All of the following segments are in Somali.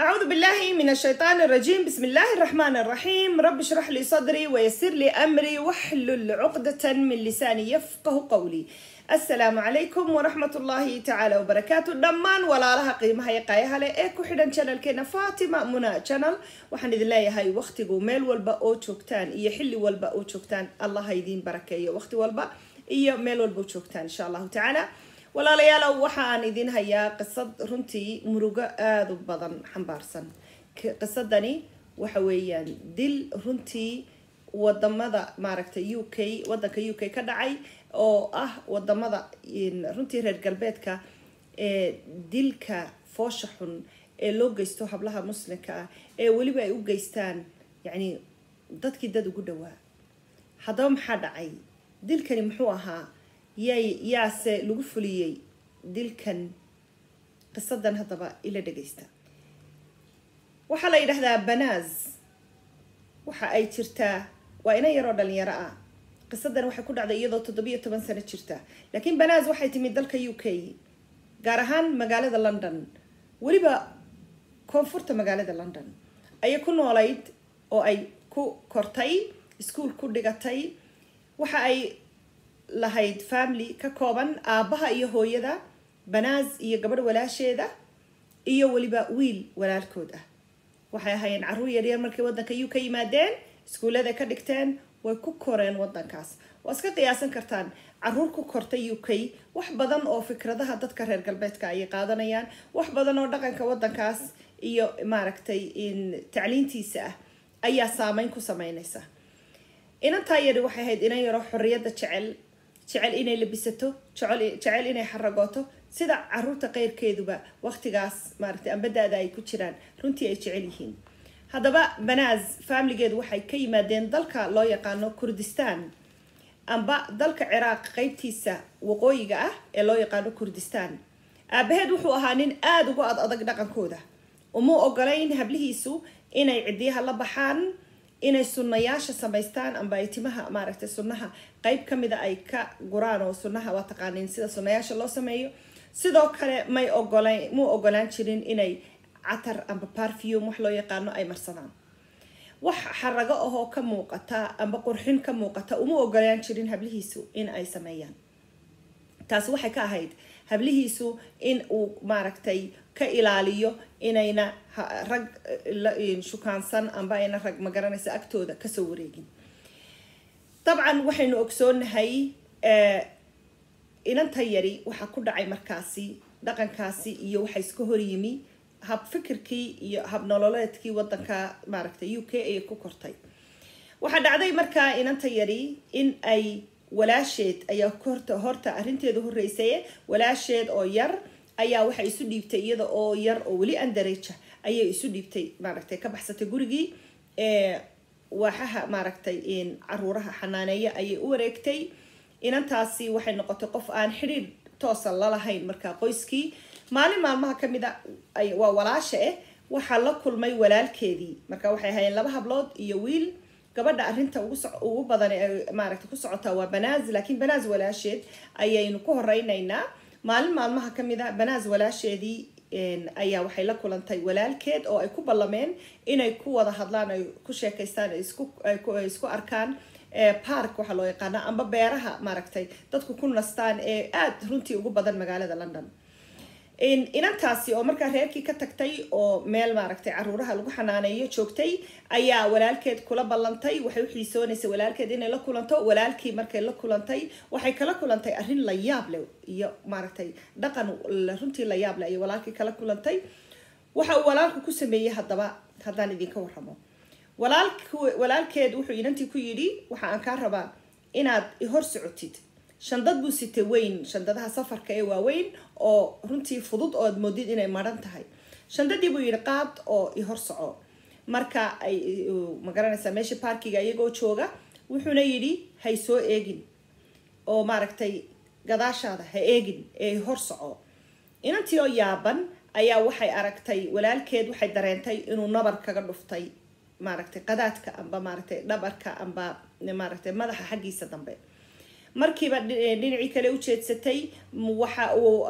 أعوذ بالله من الشيطان الرجيم. بسم الله الرحمن الرحيم. رب اشرح لي صدري ويسر لي أمري واحلل عقدة من لساني يفقه قولي. السلام عليكم ورحمة الله تعالى وبركاته. دمان ولا لها قيمة. هي قايها لي إيكو حدن شانل كينا فاطمة منى شانل وحن إذن الله هاي وقتي ميل والبا أو شوكتان إيا حلي والبا أو شوكتان الله يدين بركة. إيا وقتي والبا. إيا ميل والبا أو شوكتان إن شاء الله تعالى. Walaalayaalow waxaan idin hayaa qisad runtii murugo aada u badan xambaarsan. Qisadani waxa weeyaan dil runtii waddamada maaragtay u k wadanka u k ka dhacay oo ah waddamada runtii reer galbeedka ee dilka foosha xun ee loo geysto hablaha muslimka ah ee weliba ay u geystaan yacni dadkii dad ugu dhowaa. Haddaba maxaa dhacay? Dilkani muxuu ahaa يي ياس لوفلي دلكن قصدن هضبا إلى دقيستا. وحالا إلى هذا بناز. وحا أي تيرتا وإنا يرون اللي يرى قصدن وحا كود على إيضا تضبية تبن سنة تيرتا لكن بناز وحا يتمي دلك يوكي. غارهان مقالة لندن. وربا كونفورت مقالة لندن. أي كون ولايد أو أي كو كورتاي سكول كود دقاتاي. وحا أي lahayd family ka kooban aabbaha iyo hooyada banaaz iyo gabadh walaasheeda iyo weliba wiil walaalkood ah waxay ahaayeen carruur yaryar markay waddanka u ka yimaadeen iskuullada ka dhigteen way ku koreen waddankaas. Waa iska qiyaasan kartaan carruur ku kortay u k wax badan oo fikradaha dadka reer galbeedka ayay qaadanayaan wax badan oo dhaqanka waddankaas iyo maaragtay tacliintiisa ah ayaa saameyn ku sameynaysa inantaa yari waxay ahayd inan yaroo xorriyadda jecel جعل إني لبستو جعل جعل إني حرقتو سيدا عروتا غير كيدو با وقتي غاس مارتي أم بدأ داي كتيران رنتي أي جعليهين هذا با بناز فاملي قيد وحي كي ما دين دلك لو يقانو كردستان. أم با دلك عراق غيب تيسا وقويقا أه لو يقانو كردستان. أبهد وحو أهانين آدو قاد أضاق داقن كودا. ومو أقلين هبليهيسو إني عديها لبحان inay sunnayaasha samaystaan amba ay timaha maaragtay sunnaha. Qeyb ka mida ay ka guraan oo sunnaha waa taqaaniin sida sunnayaasha loo sameeyo. Sidoo kale may ogolan mu ogolaan jirin inay catar amba barfume wax loo yaqaano ay marsadaan wax xarago ahoo ka muuqata amba qurxin ka muuqata uma ogolaan jirin hablihiisu in ay sameeyaan. Taasi waxay ka ahayd hablihiisu in uu maaragtay ka ilaaliyo inayna rag shukaansan amba ayna rag magaranaysa agtooda ka soo wareegin. Dabcan waxaynu ogsoonahay inanta yari waxaa ku dhacay markaasi dhaqankaasi iyo waxaa iska horyimi hab fikirkii iyo hab nololeedkii wadanka maaragtay u k ay ku kortay. Waxaa dhacday markaa inanta yari in ay walaasheed ayaa horta horta arrinteeda horreysaye walaasheed oo yar ayaa waxay isu dhiibtay iyada oo yar oo weli andareja ayay isu dhiibtay maaragtay ka baxsatay gurigii waaxaha maaragtay caruuraha xanaaneeya ayay u wareegtay inantaasi waxay noqotay qof aan xidhiir toosa lalahayn markaa qoyskii maalin maalmaha kamid a waa walaasha ah waxaa la kulmay walaalkeedii marka waxay ahaayeen laba hablood iyo wiil gabadha arrinta ugu badan ee maaragtay ku socotaa waa banaaz laakiin banaaz walaasheed ayaynu ku horeynaynaa maalin maalmaha kamid a banaaz walaasheedii ayaa waxay la kulantay walaalkeed oo ay ku ballameen inay ku wada hadlaan ay ku sheekaystaan ay isku arkaan park waxaa loo yaqaana amba beeraha maaragtay dadku ku nastaan ee aada runtii ugu badan magaalada london inantaasi oo markaa reerkii ka tagtay oo meel maaragtay caruuraha lagu xanaaneeyo joogtay ayaa walaalkeed kula ballantay. Waxay u xiisoonaysay walaalkeed inay la kulanto. Walaalkii markay la kulantay waxay kala kulantay arrin la yaab leh iyo maaragtay dhaqan runtii la yaab ayay walaalkii kala kulantay. Waxa uu walaalku ku sameeyey haddaba haddaan idinka warramo. Walaalk walaalkeed wuxuu inantii ku yidhi waxa aan kaa rabaa inaad ihor socotid shandad buu sitay weyn shandadaha safarka ee waaweyn oo runtii fudud oo ad moodid inay maran tahay. Shandadii buu yidhi qaad oo ihor soco. Marka ay ma garanaysaa meesha baarkiga iyagoo jooga wuxuuna yidhi hay soo eegin. Oo maaragtay gadaashaada ha eegin ee hor soco. Inantii oo yaaban ayaa waxay aragtay walaalkeed waxay dareentay inuu nabar kaga dhuftay maaragtay qadaadka amba maaragtay dhabarka amba maaragtay madaxa xaggiisa dambe markiiba dhinacii kale u jeedsatay waxa uu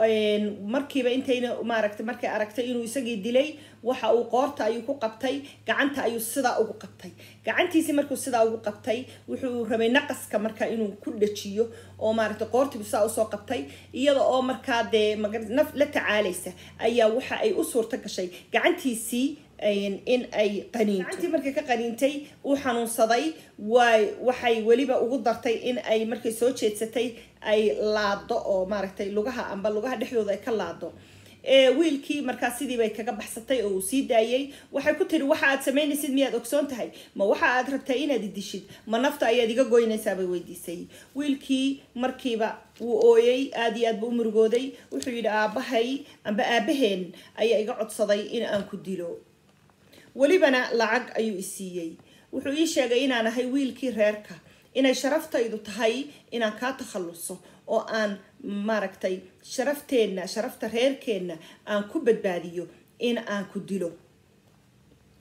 markiiba intayna maaragtay markay aragtay inuu isagii dilay waxa uu qoorta ayuu ku qabtay gacanta ayuu sidaa ugu qabtay. Gacantiisii markuu sidaa ugu qabtay wuxuu rabay naqaska markaa inuu ku dhajiyo oo maaragtay qoortiibu sidaa u soo qabtay iyada oo markaa dee naf la tacaalaysa ayaa waxa ay u suurto gashay. Gacantiisii in ay qaniinto markay ka qaniintay uu xanuunsaday way waxay weliba ugu dartay in ay markay soo jeedsatay ay laado oo maaragtay lugaha amba lugaha dhexdooda ay ka laado wiilkii markaa sidii bay kaga baxsatay oo uu sii daayay. Waxay ku tiri waxa aad samaynaysid miyaad ogsoon tahay? Ma waxa aad rabtaa inaad idishid? Ma nafta ayaad iga goynaysaa? bay weydiisay. Wiilkii markiiba wuu ooyey aada iyo aad buu u murugooday. Wuxuu yidhi aabahay amba aabaheen ayaa iga codsaday in aan ku dilo welibana lacag ayuu i siiyey. Wuxuu ii sheegay inaan ahay wiilkii reerka. Inay sharaftaydu tahay inaan kaa takhalluso oo aan maaragtay sharafteenna sharafta reerkeenna aan ku badbaadiyo in aan ku dilo.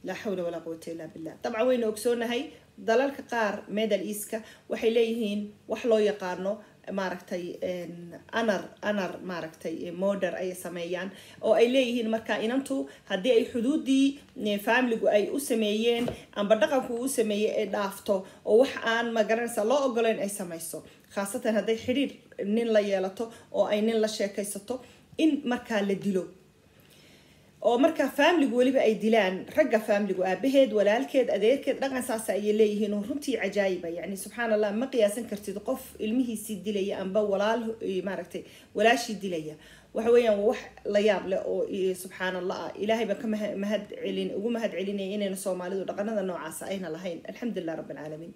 Laa xawla walaa quwata illaa billah dabcan waynu ogsoonahay dalalka qaar medal easka waxay leeyihiin wax loo yaqaano maaragtay anar anar maaragtay modern ayay sameeyaan oo ay leeyihiin markaa inantu haddii ay xuduudii familigu ay u sameeyeen amba dhaqanku uu sameeyey ay dhaafto oo wax aan magaranaysa loo ogoleyn ay samayso. Khaasatan hadday xidhiir nin la yeelato oo ay nin la sheekaysato in markaa la dilo oo markaa familigu weliba ay dilaan ragga familigu aabaheed walaalkeed adeerkeed dhaqan saasa ayay leeyihiin oo runtii cajaayiba. Yani subxaan allah ma qiyaasan kartid qof ilmihiisii dilaya amba walaal maaragtay walaashii dilaya. Waxa weeyaan wax la yaab leh oo subxaan allah ah ilaahay baan ka mahad celin ugu mahad celinaya inayna soomaalidu dhaqanada noocaasa ayna lahayn. Alxamdulilah rabbi alcaalamiin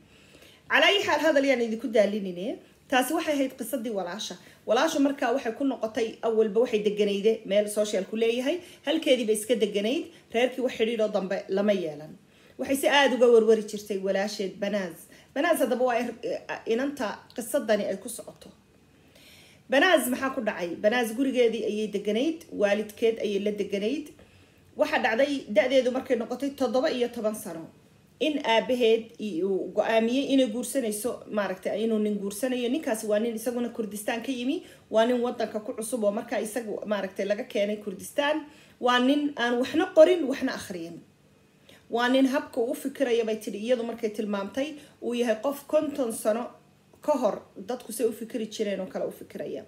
calaa ayi xaal hadal yaan idinku daalinine taasi waxay ahayd qisadii walaasha. Walaasha markaa waxay ku noqotay awalba waxay deganayde meel socialku leeyahay halkeediiba iska deganayd reerkii wax xidhiidhoo dambe lama yeelan. Waxay si aada uga warwari jirtay walaasheed banaas. Banaas haddaba waa inanta qisadani ay ku socoto. Banaas maxaa ku dhacay? Banaas gurigeedii ayay deganayd waalidkeed ayay la deganayd. Waxaa dhacday da-deedu markay noqotay toddoba iyo toban sano in aabaheed go'aamiyey inay guursanayso maaragtay inuu nin guursanayo ninkaasi waa nin isaguna kurdistaan ka yimi waa nin wadanka ku cusub oo markaa isagu maaragtay laga keenay kurdistaan. Waa nin aan waxna qorin waxna akhriyin. Waa nin habka uu fikiraya bay tidhi iyadu markay tilmaamtay uu yahay qof konton sano ka hor dadku say u fikiri jireen oo kale u fikiraya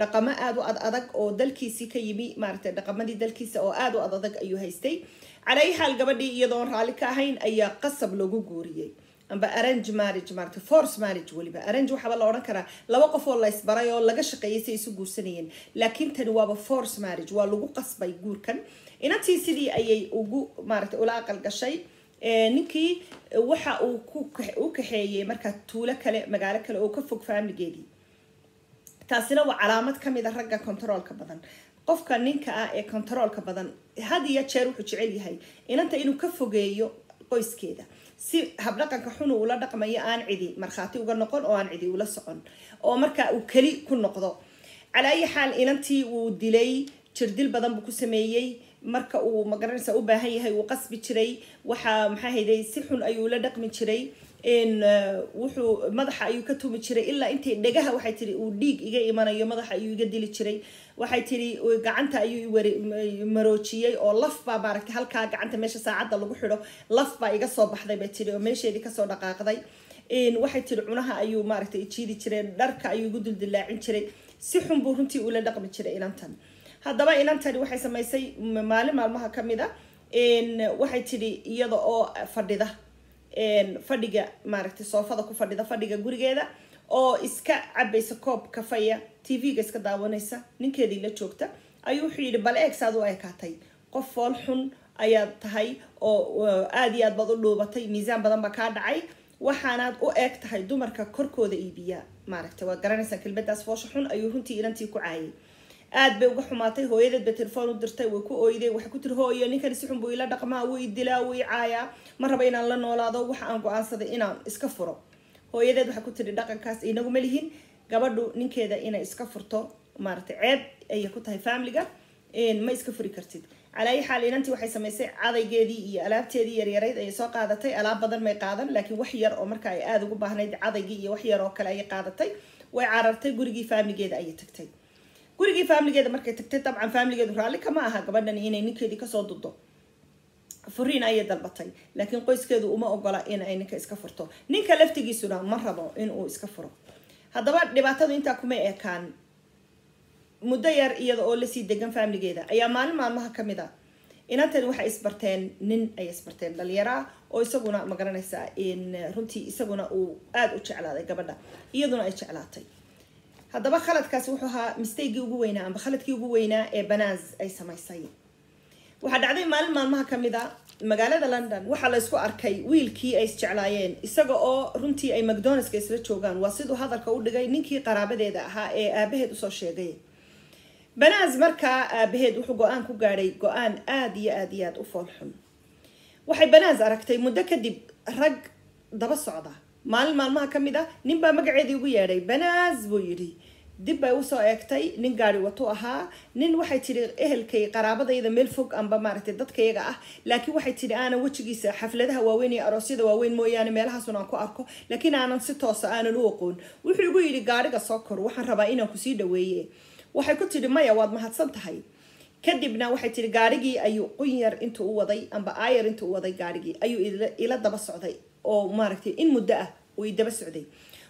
رقم آد وأد أدق أو دلكي سكي يبي مارتة رقم دي دلكي س أو آد وأد أدق أيها يستي عليها الجبل يدور عليك هين أي قصب لو جوجوري أم بأرنج مارج مارتة فورس مارج ولي بأرنج وحب الله عرنا كرا لا وقف ولا يسبري ولا جش قيس يسوق سنين لكن تنوى بفورس مارج ولو قصب يجور كان إن تي سيدي أي وجو مارتة ولا أقل قشي نكي وحا أو كوك أو كحي مركز طولة كلا مجالك أو كفوك فاهم جدي taasina waa calaamad ka mid a ragga contaroolka badan. Qofka ninka ah ee contaroolka badan had iyo jeer wuxuu jecel yahay inanta inuu ka fogeeyo qoyskeeda. Si habdhaqanka xunu ula dhaqmayo aan cidi markhaati uga noqon oo aan cidi ula socon oo markaa uu keli ku noqdo. Calaa ayi xaal inantii wuu dilay jirdil badan buu ku sameeyey marka uu magaranaysa u baahan yahay uu qasbi jiray waxaa maxaa hayday si xun ayuu la dhaqmi jiray wuxuu madaxa ayuu ka tumi jiray. Ilaa intay dhegaha waxay tihi uu dhiig iga imanayo madaxa ayuu iga dili jiray. Waxay tihi gacanta ayuu maroojiyey oo laf baa maaragtay halkaa gacanta meesha saacadda lagu xidho laf baa iga soo baxday bay tihi oo meesheedii ka soo dhaqaaqday. Waxay tihi cunaha ayuu maaragtay jiidi jiray dharka ayuu igu duldilaacin jiray. Si xun buu runtii ula dhaqmi jiray inantan. Haddaba inantani waxay samaysay maalin maalmaha ka mid a waxay tidhi iyada oo fadhida fadhiga maaragtay soofada ku fadhida fadhiga gurigeeda oo iska cabaysa koob kafaya tv-ga iska daawanaysa ninkeedii la joogta ayuu wuxuu yidhi bal eeg saad u ekaatay. Qof fool xun ayaad tahay oo aada iyo aad baad u dhuubatay miisaan badan baa kaa dhacay. Waxaanaad u eeg tahay dumarka korkooda iibiya. Maaragtay waa garanaysaa kelmadaas foosha xun ayuu runtii inantii ku caayay aad bay uga xumaatay hooyadeed bay telefoon u dirtay way ku ooyday waxay ku tiri hooyo ninkani si xun buu ila dhaqmaa wuu idilaa wuu i caayaa ma raba inaan la noolaado waxa aan go'aansaday inaan iska furo. Hooyadeed waxay ku tiri dhaqankaas inagu ma lihin gabadhu ninkeeda inay iska furto maaragtay ceeb ayay ku tahay familiga ma iska furi kartid. Calaa ayi xaal inantii waxay samaysay cadaygeedii iyo alaabteedii yaryarayd ayay soo qaadatay alaab badan may qaadan laakiin wax yar oo marka ay aada ugu baahnayd cadaygii iyo wax yar kale ayay qaadatay way carartay gurigii faamiligeeda ayay tagtay gurigii faamiligeeda markay tagtay dabcan faamiligeedu raalli kama aha gabadhani inay ninkeedii ka soo dudo furiin ayay dalbatay laakiin qoyskeedu uma ogola in ay ninka iska furto. Ninka laftigiisuna ma rabo inuu iska furo. Haddaba dhibaatadu intaa kuma ekaan muddo yar iyada oo la sii degan faamiligeeda ayaa maalin maalmaha ka mid a. Inantani waxay isbarteen nin ay isbarteen dhalinyaraa oo isaguna ma garanaysaa in runtii isaguna uu aada u jeclaaday gabadha iyaduna ay jeclaatay هذا خلت كاسوحها مستيجي وجوينا بخلت كي وجوينا إيه بناز أي سماي سي وحد عادي مال مال ما هكمل ذا مجال هذا لندن. وحلا سو أركي ويل كي أي استعلاين استجا أو رنتي أي ماكدونالدز كيسلة شوغان. وصيدو هذا الكود جاي نكي قرابة ذا ها أبهد إيه وصار شيء جاي بناز مركا آه، أبهد وحو جوان كوجاري جوان آدي آديات وفالحم وحي بناز أركتي. مدة كدي رج دبس صعده ah baa magaceedii ugu yeedhay banaas buu yidhi dib bay usoo eegtay nin gaari watu ahaa nin waxay tidhi ehelkay qaraabadayda meel fog amba maaragtay dadkayaga ah laakiin waxay tidhi aanan wejigiisa xafladaha waaweyn iyo aroosyada waaweyn mooyaane meelahaasun aan ku arko laakiin aanan si toosa aanan u aqoon wuxuu igu yidhi gaariga soo kor waxaan rabaa inaan kusii dhaweeye waxay ku tidhi maya waad mahadsan tahay kadibna waxay tidhi gaarigii ayuu qunyar intuu u waday amba aayar intuu u waday gaarigii ayuu ila daba socday oo maaragtay in muddo ah i daba socday.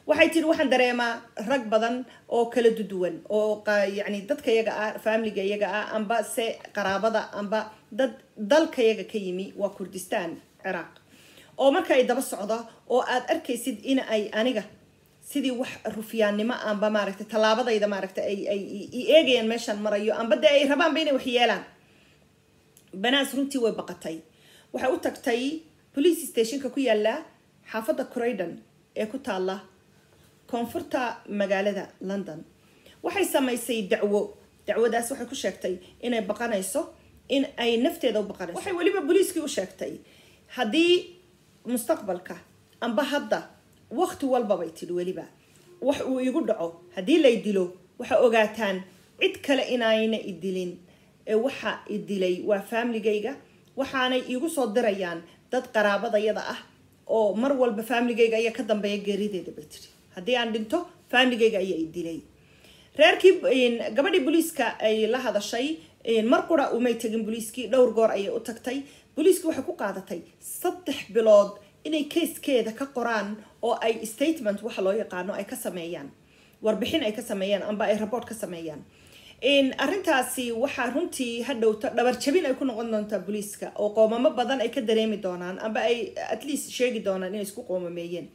Waxay tiri waxaan dareemaa rag badan oo kala duduwan oo yani dadka yaga ah faamiliga yaga ah amba se qaraabada amba dad dalka yaga ka yimi waa kurdistaan ciraaq. Oo marka ay daba socdo oo aad arkaysid in ay aniga sidii wax rufyaannimo amba maaragtay tallaabadayda maaragtay ay ay i eegayaan meeshaan marayo amba dee ay rabaanba inay wax yeelaan. Banaas runtii way baqatay. Waxay u tagtay police stationka ku yaalla xaafadda croydon ee ku taalla koonfurta magaalada london. Waxay samaysay dacwo. Dacwadaas waxay ku sheegtay inay baqanayso in ay nafteeda u baqanayso. Waxay weliba booliiskii u sheegtay. Haddii mustaqbalka amba hadda waqti walbabay tidhi weliba. Wax uu igu dhaco haddii lay dilo waxa ogaataan cid kale inayna idilin ee waxa idilay waa faamiligayga waxaanay iigu soo dirayaan dad qaraabadayada ah oo mar walba faamiligayga ayaa ka dambeeya geerideeda bay tidhi. Haddii aan dhinto faamiligayga ayaa i dilay. Reerkii gabadhii booliiska ay la hadashay mar qura umay tegin booliiskii dhowr goor ayay u tagtay. Booliiskii waxay ku qaadatay saddex bilood inay kayskeeda ka qoraan oo ay statement waxa loo yaqaano ay ka sameeyaan. Warbixin ay ka sameeyaan amba ay report ka sameeyaan runtii hadhowta dhabar jabin ay ku noqon doontaa booliiska oo qoomamo badan ay ka dareemi doonaan amba ay at least sheegi doonaan inay isku qoomameeyeen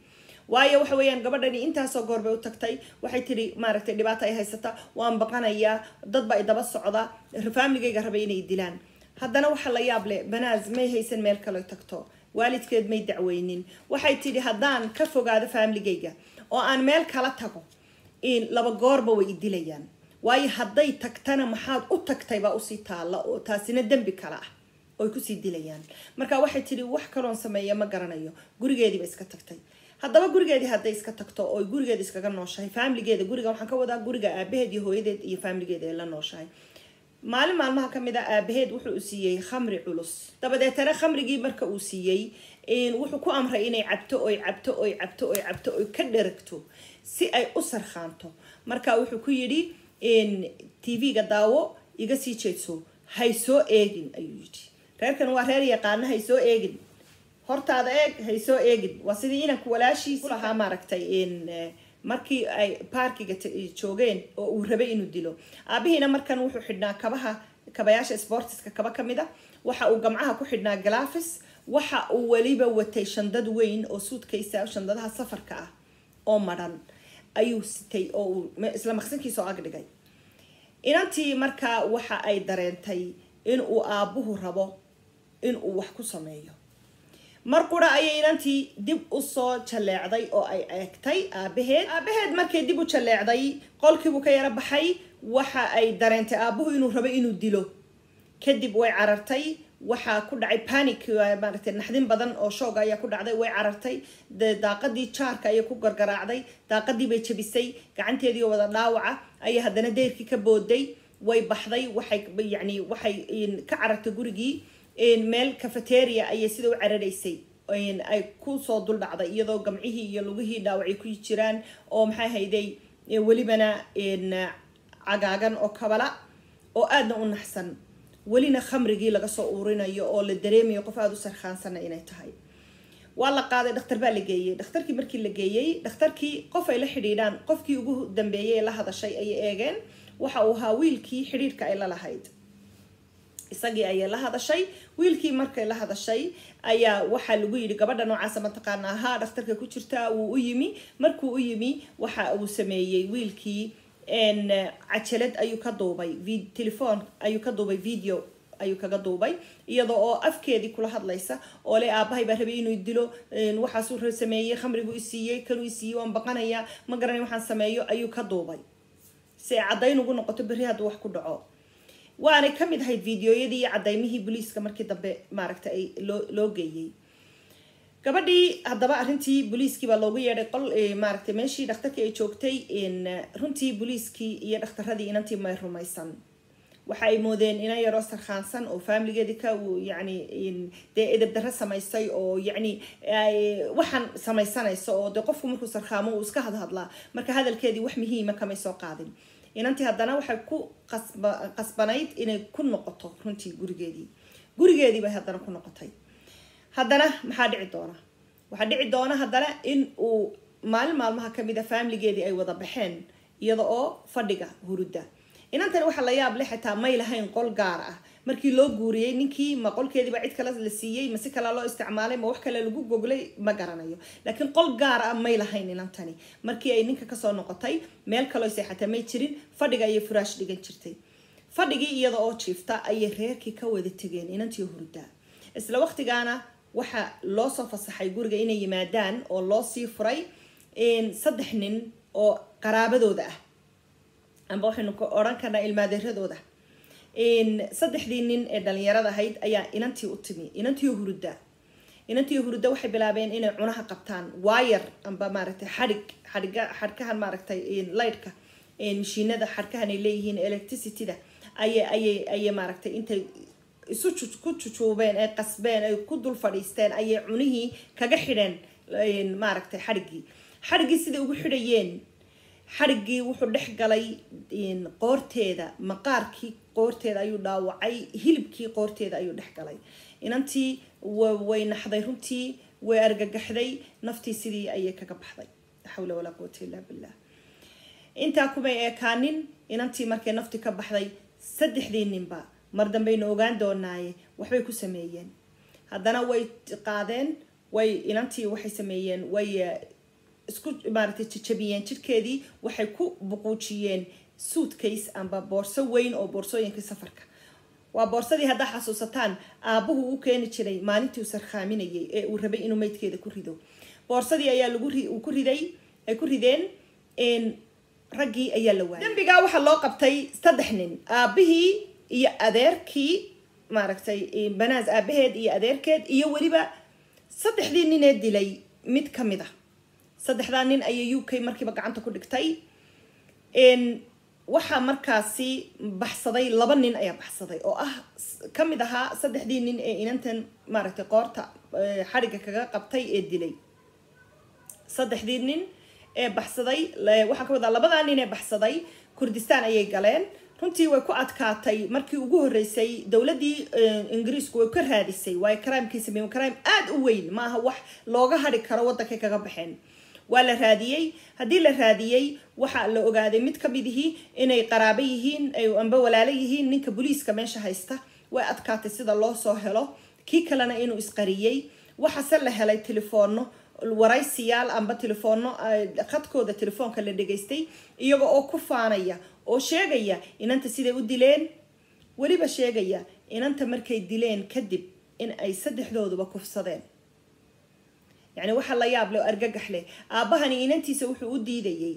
waayo waxa weeyaan gabadhani intaasoo goor bay u tagtay waxay tiri maaragtay dhibaato ay haysata waan baqanayaa dadba ay daba socda faamiligayga rabay inay dilaan haddana waxa la yaab leh banaas may haysan meel kale tagto waalidkeed may dacweynin waxay tidhi haddaan ka fogaado faamiligayga oo aan meel kala tago laba goorba way i dilayaan waayo hadday tagtana maxaad u tagtaybaa usii taalla oo taasina dembi kale ah oy kusii dilayaan marka waxay tidhi wax kaloon sameeya ma garanayo gurigeediiba iska tagtay haddaba gurigeedii hadday iska tagto oo gurigeeda iskaga nooshahay faamiligeeda guriga waxaan ka wadaa guriga aabaheed iyo hooyadeed iyo faamiligeeda ay la nooshahay maalin maalmaha ka mid a aabaheed wuxuu u siiyey khamri culus dabadeetana khamrigii marka uu siiyey wuxuu ku amray inay cabto oy cabto oy cabto oy cabto oy ka dheragto si ay u sarkhaanto marka wuxuu ku yidhi tv-ga daawo iga sii jeedso hay soo eegin ayuu yidhi. Reerkan waa reer yaqaana hay soo eegin. Hortaada eeg hay soo eegin. Waa sidii inanku walaashiis lahaa maaragtay markii ay baarkiga joogeen oo uu rabay inuu dilo. Aabihiina markan wuxuu xidhnaa kabaha kabayaasha sportiska kaba ka mid a waxa uu gamcaha ku xidhnaa galafis waxa uu weliba watay shandad weyn oo suudkaysa shandadaha safarka ah oo madhan ayuu sitay oo uu isla maqsinkiisa oo inantii markaa waxa ay dareentay inuu aabbuhu rabo inuu wax ku sameeyo. Mar qura ayay inantii dib u soo jalleecday oo ay eegtay aabaheed. Aabaheed markay dib u jalleecday qolkiibuu ka yaro baxay waxa ay dareentay aabbuhu inuu rabo inuu dilo. Kadib way carartay waxaa ku dhacay panic maaragtay naxdin badan oo shoog ayaa ku dhacday way carartay daaqadii jaarka ayay ku gargaraacday daaqadii bay jabisay gacanteedii wada dhaawaca ayay haddana deyrkii ka booday way baxday waxay yani waxay ka carartay gurigii meel cafeteria ayay sida u cararaysay ay ku soo dul dhacday iyadoo gamcihii iyo lugihii dhaawacay ku jiraan oo maxay hayday welibana cagaagan oo kabala oo aadna u naxsan ولينا خمرجي لقى صورنا يقول الدريم يقف هذا سرخان سنة إنا تهاي. والله قاعد دكتور بالي جيي دكتور كي مركي اللي جيي دكتور كي قف إلى حريران قف كي وجوه دمبيه إلى هذا الشيء أي أجن وحوها ويل كي حرير كإلا لهيد isagii ayaa la hadashay wiilkii markay la hadashay ayaa waxa lagu yiri gabadha noocaas ma taqaanaa ha dhaqtarka ku jirtaa uu u yimi markuu u yimi waxa uu sameeyay wiilkii cajalad ayuu ka duubay telefon ayuu ka duubay video ayuu kaga duubay. Iyadoo oo afkeedii kula hadlaysa oo le aabahay baa rabay inuu dilo waxaasuu sameeyey khamrigu isiiyey kanuu isiiyey waan baqanayaa ma garanay waxaan sameeyo ayuu ka duubay. Si ay caddayn ugu noqoto berri hadduu wax ku dhaco. Waanay ka mid ahayd videoyadii iyo cadaymihii booliiska markii dambe maaragta ay loo loo geeyey gabadhii haddaba arrintii booliiskii baa loogu yeedhay qol maaragtay meeshii dhakhtarkii ay joogtay runtii booliiskii iyo dhakhtaradii inantii may rumaysan waxa ay moodeen inan yaroo sarkhaansan oo faamiligeedii ka yani dee edab darre samaysay oo yacni waxaan samaysanayso oo dee qofku markuu sarkhaamo uu iska hadhadlaa marka hadalkeedii wax muhiima kamay soo qaadin inantii haddana waxay ku qasba qasbanayd inay ku noqoto runtii gurigeedii gurigeedii bay haddana ku noqotay haddana maxaa dhici doona? Waxaa dhici doona haddana in uu maalin maalmaha ka mid a faamiligeedii ay wada baxeen iyada oo fadhiga hurudda. Inantani waxaa la yaab leh xitaa may lahayn qol gaar ah. Markii loo guuriyey ninkii ma qolkeediiba cid kale la siiyey ma si kale loo isticmaalay ma wax kale lagu goglay ma garanayo. Laakiin qol gaar ah may lahayn inantani. Markii ay ninka ka soo noqotay meel kaloo seexata may jirin fadhiga ayay furaash dhigan jirtay. Fadhigii iyada oo jiifta ayay reerkii ka wada tegeen inantii hurdaa isla waqtigaana waxaa loo soo fasaxay guriga inay yimaadaan oo loo sii furay saddex nin oo qaraabadooda ah. Amba waxaynu ka odhan karnaa ilmaadeeradooda. Saddexdii nin ee dhalinyarada ahayd ayaa inantii u timi inantii hurudda. Inantii hurudda waxay bilaabeen inay cunaha qabtaan waayar amba maaragtay xadhig xadhiga xadhkahan maaragtay lightka mashiinada xadhkahan ay leeyihiin electricityda. Ayay ayay ayay maaragtay intay isu ku jujuubeen ay qasbeen ay ku dul fadhiisteen ayay cunihii kaga xidheen maaragtay xadhiggii xadhiggii siday ugu xidhayeen. Xadhiggii wuxuu dhex galay qoorteeda maqaarkii qoorteeda ayuu dhaawacay hilibkii qoorteeda ayuu dhex galay. Inantii way naxday runtii way argagaxday naftii sidii ayay kaga baxday. Xawla walaa quwata illaa billah. Intaa kumay eekaanin inantii markay naftii ka baxday saddexdii ninba mar dambaynu ogaan doonaaye waxbay ku sameeyeen. Haddana way qaadeen way inantii waxay sameeyeen way isku maaragtay jajabiyeen jirkeedii waxay ku buquujiyeen suitcase amba boorso weyn oo boorsooyinkii safarka. Waa boorsadii haddaa xasuusataan aabuhu u keeni jiray maalintii uu sarkhaaminayay ee uu rabay inuu meydkeeda ku rido. Boorsadii ayaa lagu ku riday ay ku rideen raggii ayaa la waayay. Dembigaa waxaa loo qabtay saddex nin. Aabihii iyo adeerkii maaragtay banaas aabaheed iyo adeerkeed iyo weliba saddexdii ninee dilay mid ka mid a saddexdaa nin ayay u k markiiba gacanta ku dhigtay. Waxaa markaasi baxsaday laba nin ayaa baxsaday oo ah ka mid ahaa saddexdii nin ee inantan maaragtay qoorta xadhigga kaga qabtay ee dilay. Saddexdii nin ee baxsaday waxaa ka wadaa labadaa nin ee baxsaday kurdistaan ayay galeen runtii way ku adkaatay. Markii ugu horreysay dowladdii ingiriisku way ka raadisay. Waayo karaamkii sameeyen karaam aada u weyn. Maaha wax looga hadhi karo waddankay kaga baxeen. Waa la raadiyey. Haddii la raadiyey waxaa la ogaaday mid ka midihii inay qaraabo yihiin amba walaalo yihiin ninka booliiska meesha haysta. Way adkaatay sida loo soo helo. Kii kalena inuu isqariyey. Waxaase la helay telefoonno waraysiyaal amba telefoonno khadkooda telefoonka la dhegaystay iyaga oo ku faanaya oo sheegaya inanta siday u dileen weliba sheegaya inanta markay dileen kadib in ay saddexdooduba kufsadeen. Yani waxaa la yaab leh oo argagax leh aabbahani inantiisa wuxuu u diidayey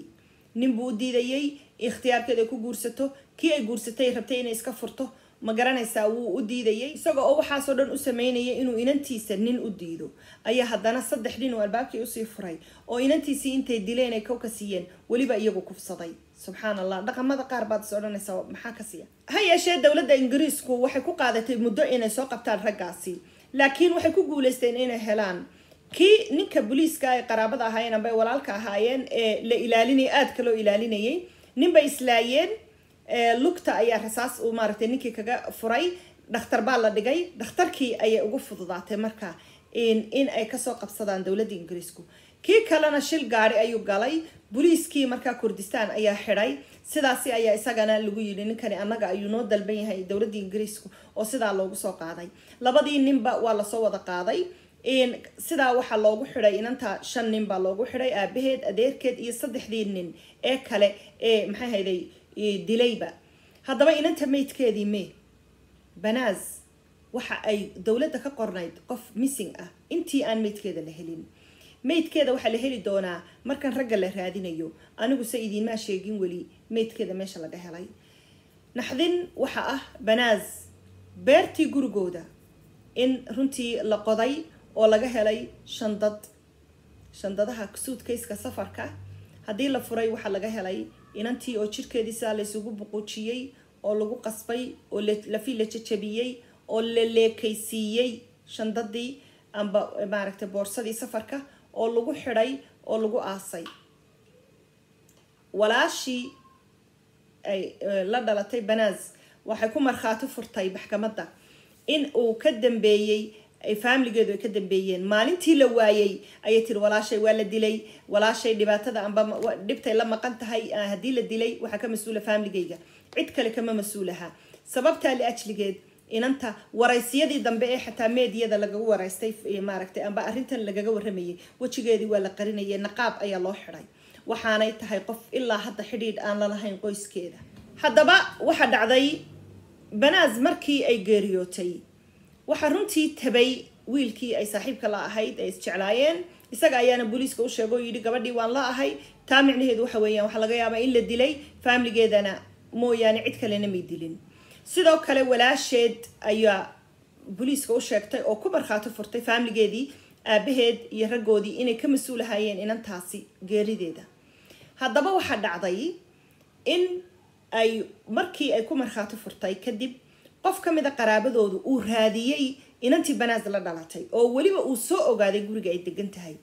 ninbuu u diidayey ikhtiyaarkeeda ay ku guursato kii ay guursatay rabtay inay iska furto ma garanaysaa wuu u diidayey isaga oo waxaasoo dhan u sameynaya inuu inantiisa nin u diido. Ayaa haddana saddex nin uu albaabkii u sii furay oo inantiisii intay dileen ay kowka siiyeen weliba iyagu kufsaday سبحان الله دقا ماذا قارباد سؤالنا سوا محاكسية هاي أشياء دولة إنجريسكو وحكو قادة مدو إنا سوا قبتال رقاسي لكن وحكو قولستين إنا هلان كي نكا بوليسكا قرابضا هايان باي والالكا هايان إيه لإلاليني آد كلو إلاليني نمبا إسلايين إيه لوكتا أيا رساس ومارتي نكي كغا فراي دختر بالا دقاي دختر كي أيا أغفو ضداتي مركا إن إن أي كسوا قبصدان دولة إنجريسكو كي كالانا شل غاري ايو غالي بوليس كي مركا كردستان ايا حراي سيداسي ايا اساقانا لغو يلين كاني اناقا ايو نو دالبين هاي دورة دي انجريسكو أو سيدا لوغو سو قاداي لابدي نمبا والا سو ودا قاداي إن سيدا وحا لوغو حراي انان تا شن نمبا لوغو حراي آه بهيد ادير كيد اي صدح دي نن اي كالي اي محا هاي دي اي ديليبا هادابا انان تميت كيدي مي بناز وحا اي دولة دكا قرنايد قف ميسينغ آه انتي ان ميت كيدا لهلين ميت كذا وحلا هلي دونا. مركن رجل له هذه نيو أنا جو سيدين ماشي جين ولي ميت كذا ماشي الله جهلاي نحذن وحقه أه بناز بيرتي جرجودا إن رنتي لقضي ولا جهلاي شندد شنددها كسود كيس كسفر كه هذه لفري وحلا جهلاي إن أنتي أو شركة دي سال سوق بقوشيي أو لقو قصبي أو لفي لتشبيي أو للكيسيي. شنددي أم بمعركة بورصة دي سفر كه oo lagu xidhay oo lagu aasay. Walaashii ay la dhalatay banaas waxay ku markhaati furtay maxkamadda. In uu ka dambeeyey faamiligeedu ay ka dambeeyeen. Maalintii la waayey ayay tiri walaashay waa la dilay. Walaashay dhibaatada amba dhibtay la maqan tahay haddii la dilay waxaa ka mas'uula faamiligayga cid kale kama mas'uulaha. Sababtaa liajligeed inanta waraysiyadii dambe ee xataa meediyada lagagu waraystay maaragtay amba arrintan lagaga waramayay wejigeedii waa la qarinayay naqaab ayaa loo xidhay. Waxaanay tahay qof ilaa hadda xidhiidh aan lalahayn qoyskeeda. Haddaba waxaa dhacday banaas markii ay geeriyootay. Waxaa runtii tabay wiilkii ay saaxiibka la ahayd ay isjeclaayeen isaga ayaana booliiska u sheego oo yidhi gabadhii waan la ahay. Taa micnaheedu waxa weeyaan waxaa laga yaabaa in la dilay. Faamiligeedana mooyaane cid kalena may dilin sidoo kale walaasheed ayaa booliiska u sheegtay oo ku markhaati furtay faamiligeedii aabaheed iyo raggoodii inay ka mas'uulahayeen inantaasi geerideeda. Haddaba waxaa dhacday in ay markii ay ku markhaati furtay kadib qof ka mid a qaraabadoodu uu raadiyey inantii banaas la dhalatay oo weliba uu soo ogaaday guriga ay degan tahay.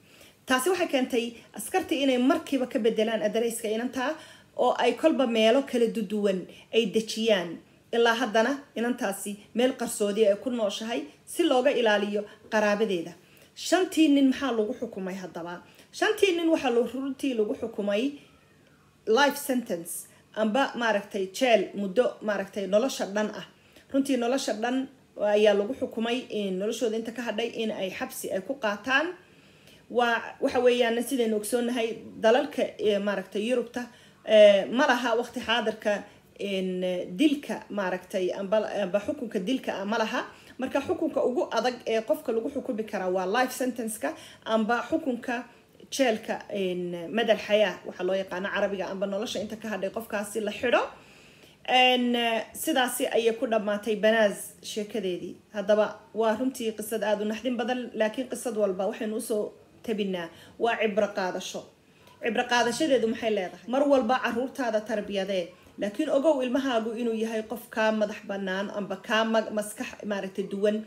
Taasi waxay keentay askartii inay markiiba ka bedelaan adareyska inantaa oo ay kolba meelo kala duduwan ay dejiyaan ilaa haddana inantaasi meel qarsoodi ay ku nooshahay si looga ilaaliyo qaraabadeeda. Shantii nin maxaa lagu xukumay haddaba? Shantii nin waxaa runtii lagu xukumay life sentence amba maaragtay jeel muddo maaragtay nolosha dhan ah. Runtii nolosha dhan ayaa lagu xukumay noloshooda inta ka hadhay in ay xabsi ay ku qaataan. Waa waxa weeyaan sidaynu ogsoonahay dalalka maaragtay yurubta ma laha waqti xaadirka dilka maaragtay amba xukunka dilka ma laha. Marka xukunka ugu adag ee qofka lagu xukumi karaa waa life sentenceka amba xukunka jeelka madal xayaa. Waxaa loo yaqaano carabiga amba nolosha inta ka hadhay qofkaasi la xidho. Sidaasi ayay ku dhammaatay banaas sheekadeedii. Haddaba waa runtii qisad aada u naxdin badan laakiin qisad walba waxaynu u soo tabinaa waa cibro qaadasho. Cibro qaadashadeedu maxay leedahay? Mar walba caruurtaada tarbiyadee لكن أجو المهاجو إنه يهاي قف كام مدح بنان أم بكام مسكح إمارة الدول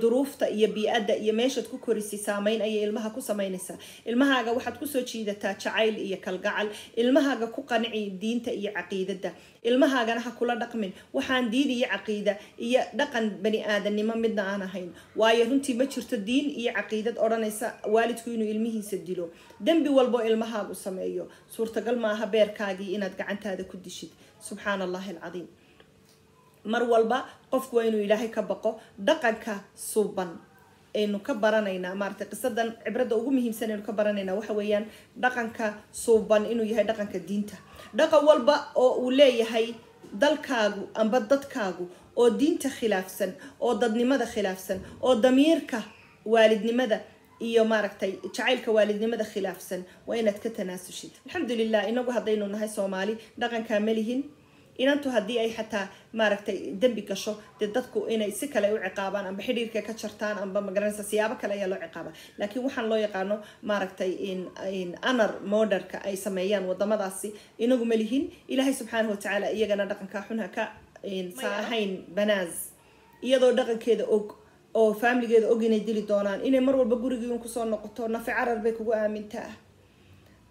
ظروف إيه تأيي إيه بيأدى إيه يمشي تكو كرسي سامين أي إلمها كو سامين سا إلمها جا واحد كو سوتشي دتا تعايل إيه إلمها جا كو قنعي دين تأيي عقيدة ده ilmahaagana ha kula dhaqmin waxaan diin iyo caqiida iyo dhaqan bani aadanimo midna aan ahayn waayo runtii ma jirto diin iyo caqiidad odhanaysa waalidku inuu ilmihiisa dilo dembi walbo ilmahaagu sameeyo suurtagal maaha beerkaagii inaad gacantaada ku dishid subxaana allahi alcadiim mar walba qofku waa inuu ilaahay ka baqo dhaqanka suuban aynu ka baranaynaa maaragtay qisadan cibradda ugu muhiimsan aynu ka baranaynaa waxa weeyaan dhaqanka suuban inuu yahay dhaqanka diinta dhaqan walba oo uu leeyahay dalkaagu amba dadkaagu oo diinta khilaafsan oo dadnimada khilaafsan oo damiirka waalidnimada iyo maaragtay jacaylka waalidnimada khilaafsan. Waa inaad ka tanaasushid. Alxamdulilah inagu haddaynu nahay soomaali dhaqankaa malihin inantu haddii ay xataa maaragtay dembi gasho dee dadku inay si kale u ciqaabaan amba xidhiirka ka jartaan amba magaranaysa siyaabo kale ayaa loo ciqaaba laakiin waxaan loo yaqaano maaragtay anar moderka ay sameeyaan wadamadaasi inagu ma lihin. Ilaahay subxaanahu watacaala iyagana dhaqankaa xun ha ka sa ahayn banaas. Iyadoo dhaqankeeda og oo faamiligeeda og inay dili doonaan inay mar walba gurigiiun ku soo noqoto nafi carar bay kugu aamintaa.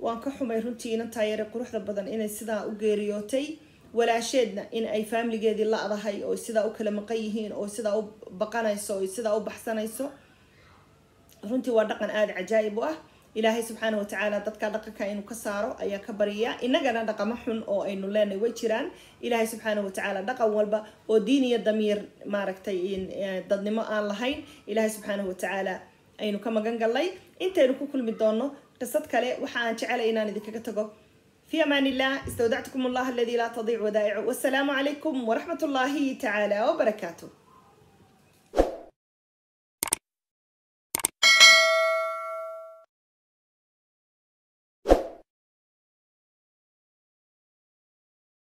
Waan ka xumay runtii inantaa yare quruxda badan inay sidaa u geeriyootay walaasheedna in ay faamiligeedii la-dahay oo sidaa u kala maqan yihiin oo sidaa u baqanayso oo sidaa u baxsanayso. Runtii waa dhaqan aada cajaa'ib u ah. Ilaahay subxaana watacaala dadka dhaqanka inuu ka saaro ayaa ka bariya. Innagana dhaqamo xun oo aynu leenahay way jiraan. Ilaahay subxaana watacaala dhaqan walba oo diin iyo damiir maaragtay dadnimo aan lahayn. Ilaahay subxaana watacaala aynu ka magan gallay intaynu ku kulmi doono qisad kale waxa aan jecelay inaan idinkaga tago في أمان الله. استودعتكم الله الذي لا تضيع ودائعه والسلام عليكم ورحمة الله تعالى وبركاته.